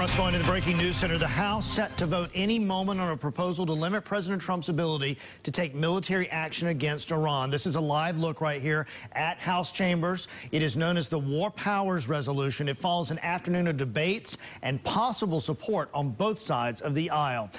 Russ going to the Breaking News Center. The House set to vote any moment on a proposal to limit President Trump's ability to take military action against Iran. This is a live look right here at House chambers. It is known as the War Powers Resolution. It follows an afternoon of debates and possible support on both sides of the aisle.